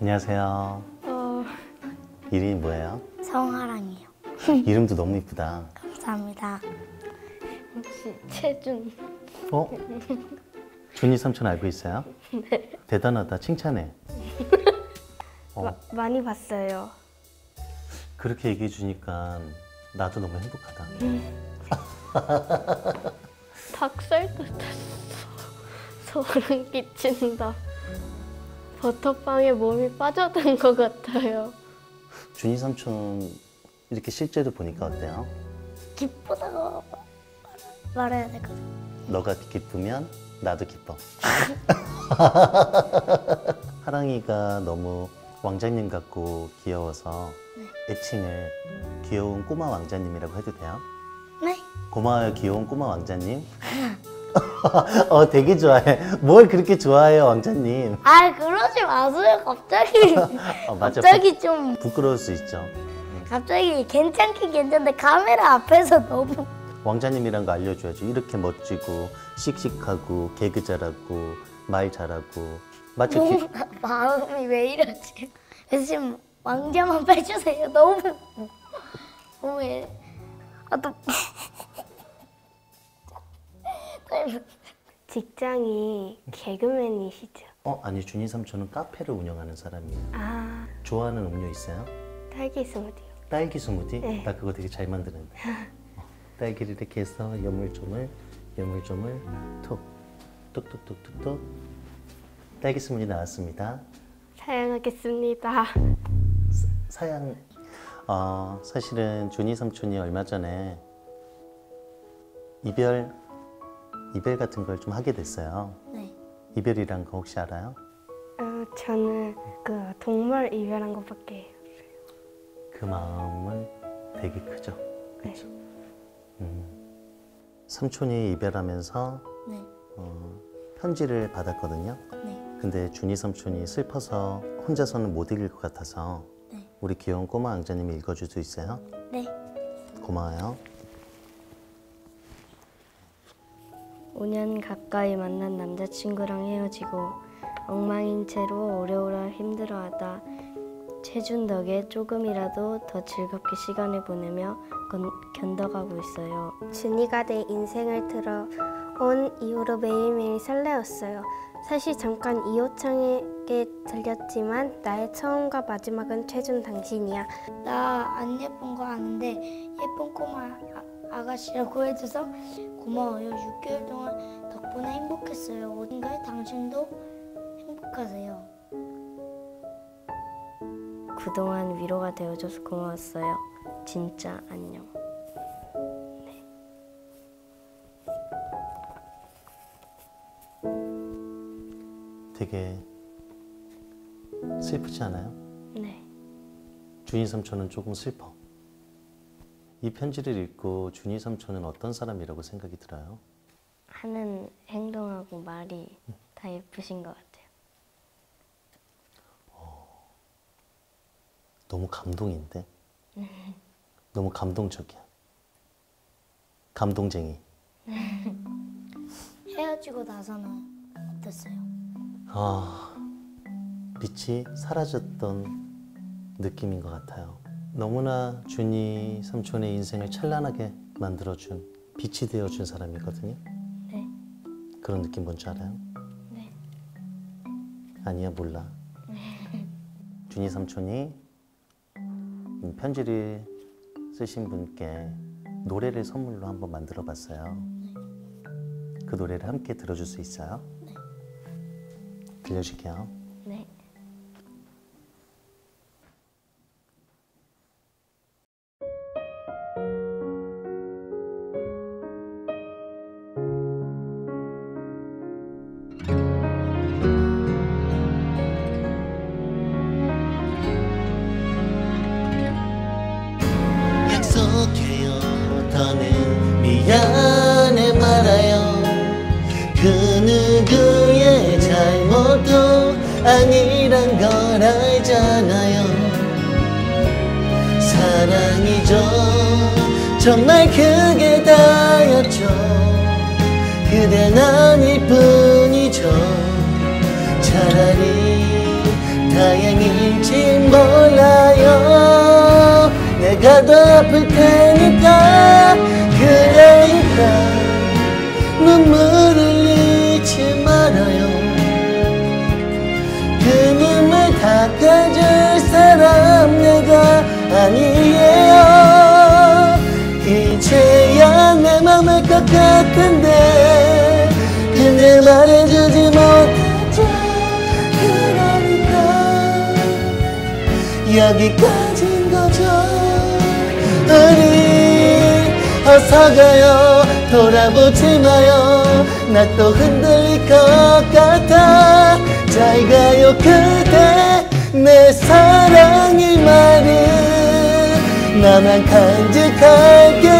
안녕하세요. 어, 이름이 뭐예요? 성하랑이요. 이름도 너무 이쁘다. 감사합니다. 혹시 체중 어? 준이 삼촌 알고 있어요? 네. 대단하다. 칭찬해. 어, 마, 많이 봤어요. 그렇게 얘기해 주니까 나도 너무 행복하다. 닭살 같았어. 소름 끼친다. 버터빵에 몸이 빠져든 것 같아요. 준이 삼촌 이렇게 실제로 보니까 어때요? 기쁘다고 말해야 되거든. 너가 기쁘면 나도 기뻐. 하랑이가 너무 왕자님 같고 귀여워서 애칭을 귀여운 꼬마 왕자님이라고 해도 돼요? 네? 고마워요 귀여운 꼬마 왕자님. 어 되게 좋아해. 뭘 그렇게 좋아해요 왕자님? 아 그러지 마세요. 갑자기 어, 맞아. 갑자기 좀 부, 부끄러울 수 있죠. 갑자기 괜찮긴 괜찮은데 카메라 앞에서 너무 왕자님이란 거 알려줘야죠. 이렇게 멋지고 씩씩하고 개그 잘하고 말 잘하고 마치 귀, 너무 마음이 왜 이러지? 그래서 지금 왕자만 빼주세요. 너무 너무 애- 아 또. 직장이 개그맨이시죠? 어 아니 준이 삼촌은 카페를 운영하는 사람이에요. 아, 좋아하는 음료 있어요? 딸기 스무디요. 딸기 스무디? 네. 나 그거 되게 잘 만드는데. 어, 딸기를 이렇게 해서 여물조물 여물조물 톡 톡톡톡톡톡 딸기 스무디 나왔습니다. 사양하겠습니다. 사양 어, 사실은 준이 삼촌이 얼마 전에 이별 이별 같은 걸 좀 하게 됐어요. 네. 이별이란 거 혹시 알아요? 어, 저는 그 동물 이별한 것밖에 그 마음은 되게 크죠. 그렇죠. 음. 삼촌이 이별하면서 네. 어, 편지를 받았거든요. 네. 근데 준이 삼촌이 슬퍼서 혼자서는 못 읽을 것 같아서 네. 우리 귀여운 꼬마 왕자님이 읽어줄 수 있어요? 네. 고마워요. 5년 가까이 만난 남자친구랑 헤어지고 엉망인 채로 오래오래 힘들어하다 채준 덕에 조금이라도 더 즐겁게 시간을 보내며 건, 견뎌가고 있어요. 준이가 내 인생을 들어온 이후로 매일매일 설레었어요. 사실 잠깐 이호창에게 들렸지만 나의 처음과 마지막은 최준 당신이야. 나 안 예쁜 거 아는데 예쁜 꼬마 아, 아가씨라고 해줘서 고마워요. 6개월 동안 덕분에 행복했어요. 어딘가에 당신도 행복하세요. 그동안 위로가 되어줘서 고마웠어요. 진짜 안녕. 되게 슬프지 않아요? 네. 준이 삼촌은 조금 슬퍼. 이 편지를 읽고 준이 삼촌은 어떤 사람이라고 생각이 들어요? 하는 행동하고 말이 다 예쁘신 것 같아요. 너무 감동인데? 너무 감동적이야. 감동쟁이. 헤어지고 나서는 어땠어요? 아, 빛이 사라졌던 느낌인 것 같아요. 너무나 준이 삼촌의 인생을 찬란하게 만들어준 빛이 되어준 사람이거든요. 네. 그런 느낌 뭔지 알아요? 네. 아니야 몰라. 준이 삼촌이 이 편지를 쓰신 분께 노래를 선물로 한번 만들어 봤어요. 그 노래를 함께 들어줄 수 있어요? 들려줄게요. 네. 약속해요 미안해 말아요. 그 누구의 잘못도 아니란 걸 알잖아요. 사랑이죠. 정말 그게 다였죠. 그댄 아닐 뿐이죠. 차라리 다행일지 몰라요. 내가 더 아플 테니까. 닦아줄 사람 내가 아니에요. 이제야 내 맘을 것 같은데 근데 말해주지 못하죠. 그러니까 여기까지인 거죠. 우리 어서 가요. 돌아보지 마요. 나 또 흔들릴 것 같아. 잘 가요 그대 내 사랑일 말은 나만 간직할게요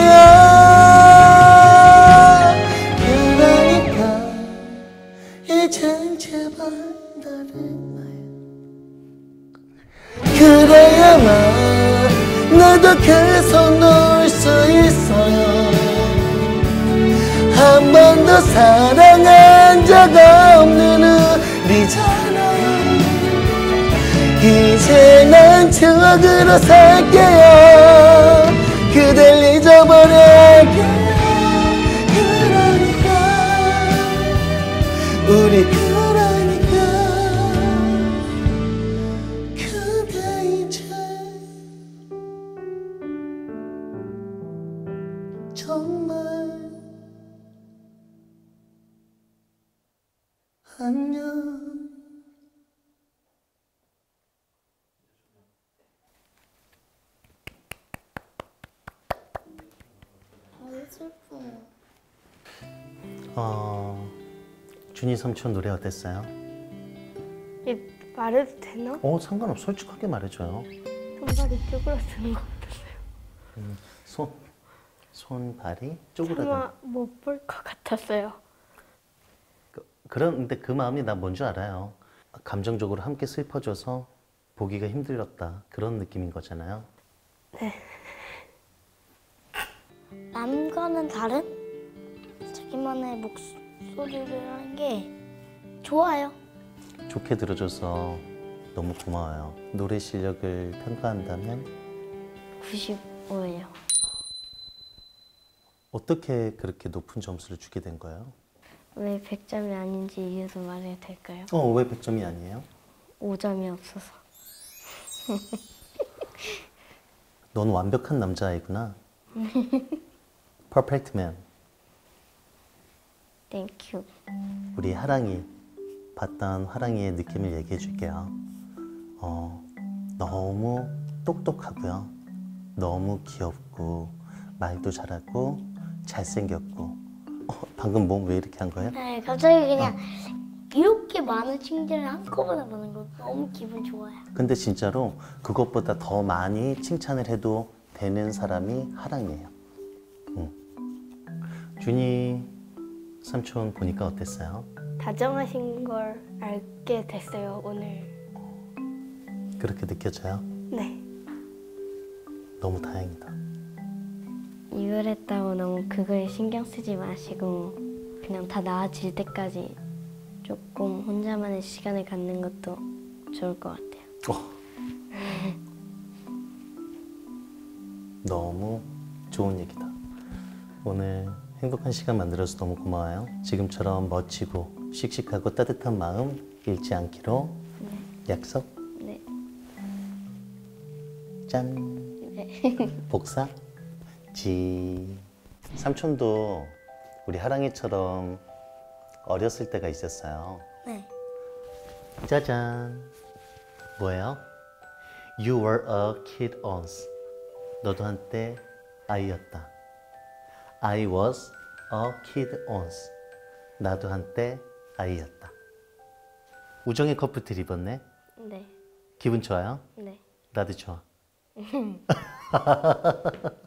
난 추억으로 살게요. 그댈 잊어버려 할게요. 그러니까 우리 그러니까 그대 이제 정말 안녕 슬퍼요. 어, 준이 삼촌 노래 어땠어요? 이 말해도 되나? 어 상관없어 솔직하게 말해줘요 손발이 쭈그러드는 것 같았어요. 손 손발이 쪼그라든 차마 못볼 것 같았어요. 그, 그런데 그 마음이 나뭔줄 알아요 감정적으로 함께 슬퍼져서 보기가 힘들었다 그런 느낌인 거잖아요 남과는 다른 자기만의 목소리를 하는 게 좋아요. 좋게 들어줘서 너무 고마워요 노래 실력을 평가한다면 95예요. 어떻게 그렇게 높은 점수를 주게 된 거예요? 왜 100점이 아닌지 이유도 말해도 될까요? 어 왜 100점이 아니에요? 5점이 없어서. 넌 완벽한 남자아이구나 Perfect man thank you. 우리 하랑이 봤던 하랑이의 느낌을 얘기해 줄게요. 어, 너무 똑똑하고요. 너무 귀엽고 말도 잘하고 잘생겼고. 어, 방금 몸 왜 이렇게 한 거예요? 네, 갑자기 그냥 이렇게 많은 칭찬을 한꺼번에 받는 거 너무 기분 좋아요. 근데 진짜로 그것보다 더 많이 칭찬을 해도 되는 사람이 하랑이에요. 응. 준이 삼촌 보니까 어땠어요? 다정하신 걸 알게 됐어요, 오늘. 그렇게 느껴져요? 네. 너무 다행이다. 이별했다고 너무 그거에 신경 쓰지 마시고 그냥 다 나아질 때까지 조금 혼자만의 시간을 갖는 것도 좋을 것 같아요. 어. 너무 좋은 얘기다. 오늘 행복한 시간 만들어서 너무 고마워요. 지금처럼 멋지고 씩씩하고 따뜻한 마음 잃지 않기로 약속. 네. 짠. 네. 복사. 지. 삼촌도 우리 하랑이처럼 어렸을 때가 있었어요. 네. 짜잔. 뭐예요? You were a kid once. 너도 한때 아이였다. I was a kid once. 나도 한때 아이였다. 우정의 커플티 입었네. 네. 기분 좋아요? 네. 나도 좋아.